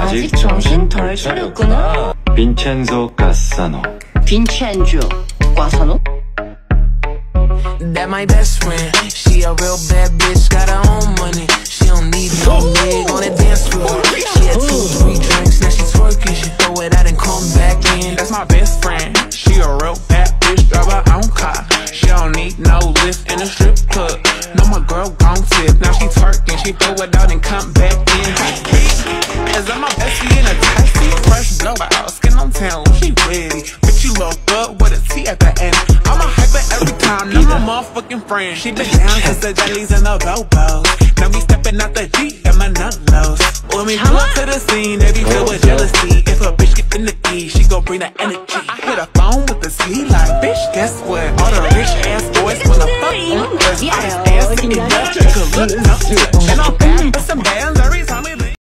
아직 정신 덜 차렸구나. 빈첸조 가사노 빈첸조 과사노? That my best friend. She a real bad bitch, got her own money. She don't need no leg on the dance floor. She had two, three drinks, now she twerking. She throw it out and come back in. That's my best friend. She a real bad bitch, drive her own car. She don't need no lift in a strip club. No, my girl gon' tip. Now she twerking, she throw it out and come back in. As I'm my bestie in a taxi, fresh blowout, skin on town, she ready. Bitch, you look good with a T at the end. I'm a hyper every time, now my motherfucking friend. She been down since the jellies and the bobos. Now me stepping out the G and my nut lows. When we pull up to the scene, they be filled with jealousy. If a bitch get in the key, she gon' bring the energy. I hit a phone with the C like, bitch, guess what? All the rich ass